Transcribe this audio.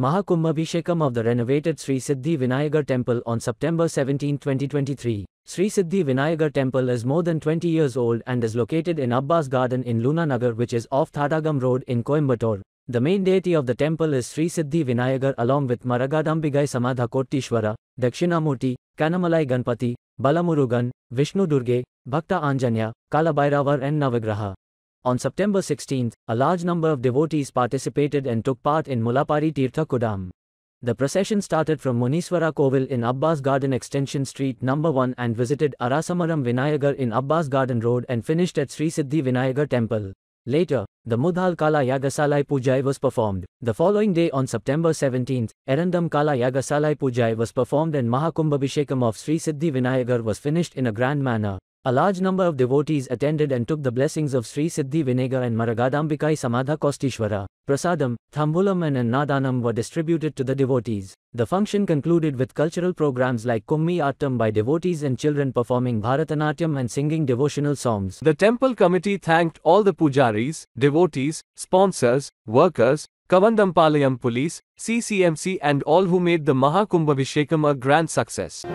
Mahakumbhabhishekam of the renovated Sri Siddhi Vinayagar temple on September 17, 2023. Sri Siddhi Vinayagar temple is more than 20 years old and is located in Abbas Garden in Luna Nagar which is off Thadagam Road in Coimbatore. The main deity of the temple is Sri Siddhi Vinayagar along with Maragadambigai Samadha Kottishwara, Dakshinamurti, Kanamalai Ganpati, Balamurugan, Vishnu Durge, Bhakta Anjanya, Kalabhairavar and Navagraha. On September 16, a large number of devotees participated and took part in Mulapari Tirtha Kudam. The procession started from Muniswara Kovil in Abbas Garden Extension Street number 1 and visited Arasamaram Vinayagar in Abbas Garden Road and finished at Sri Siddhi Vinayagar Temple. Later, the Mudhal Kala Yagasalai Pujai was performed. The following day on September 17, Erandam Kala Yagasalai Pujai was performed and Mahakumbhabhishekam of Sri Siddhi Vinayagar was finished in a grand manner. A large number of devotees attended and took the blessings of Sri Siddhi Vinayagar and Maragadambikai Samadha Kottishwara. Prasadam, Thambulam and Nadanam were distributed to the devotees. The function concluded with cultural programs like Kummi Attam by devotees and children performing Bharatanatyam and singing devotional songs. The temple committee thanked all the pujaris, devotees, sponsors, workers, Kavandampalayam police, CCMC and all who made the Mahakumbhabhishekam a grand success.